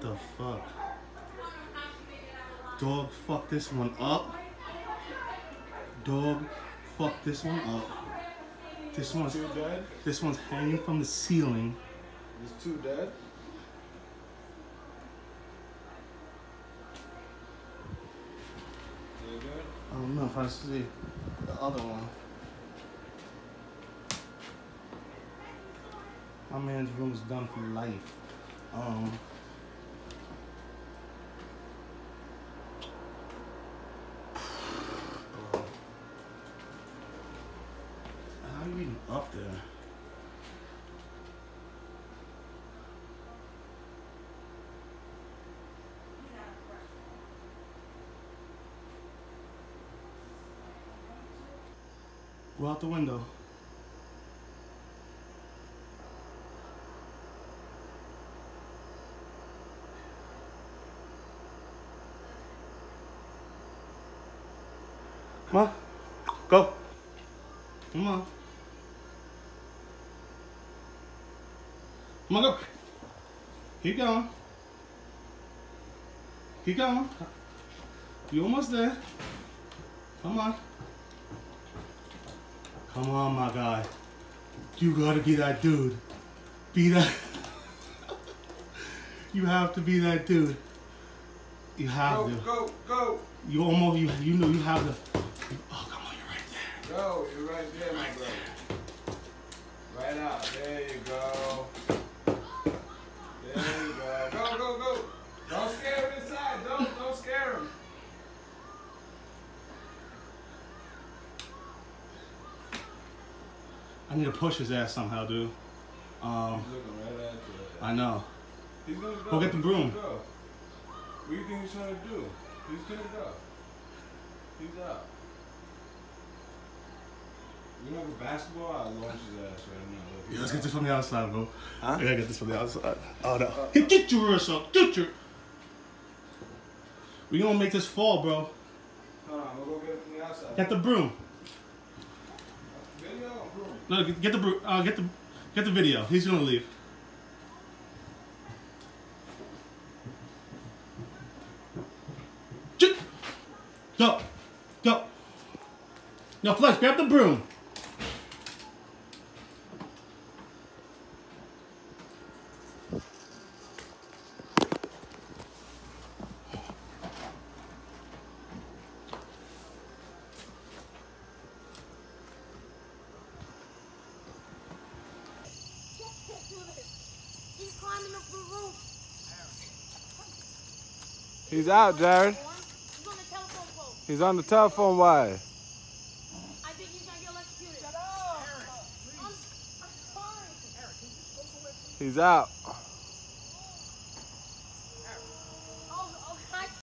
What the fuck? Dog, fuck this one up. Dog, fuck this one up. This one's Two dead? this one's hanging from the ceiling. There's two dead? I don't know if I see the other one. My man's room is done for life. Um. How you even up there? Go out the window. Come on. Go. Come on. Come on, go. Keep going. Keep going. You almost there. Come on. Come on, my guy. You gotta be that dude. Be that. you have to be that dude. You have Go, to. go, go! Go. You almost you you know you have to. Oh come on, you're right there. Go, you're right there, my brother. Right out. There you go. There you go. Go, go, go. Don't scare him inside. Don't, don't scare him. I need to push his ass somehow, dude. Um, He's looking right at you. I know. He's gonna go. Go get the broom. He's go. What do you think he's trying to do? He's gonna go. He's out. You know, for basketball, I launch his ass right now. Yeah, let's get this from the outside, bro. Huh? I gotta get this from the outside. Oh no. Get, get your ass up. Get your. We gonna make this fall, bro. Hold on, we'll go get it from the outside. Get the broom. No, get, the. Uh, get the get the video. He's gonna leave. Go, go. No, Flex, grab the broom. He's climbing up the roof. He's out, Jared. He's on the telephone pole. He's on the telephone wire. I think he's gonna get electrocuted. Shut up! I'm, I'm fine. He's out.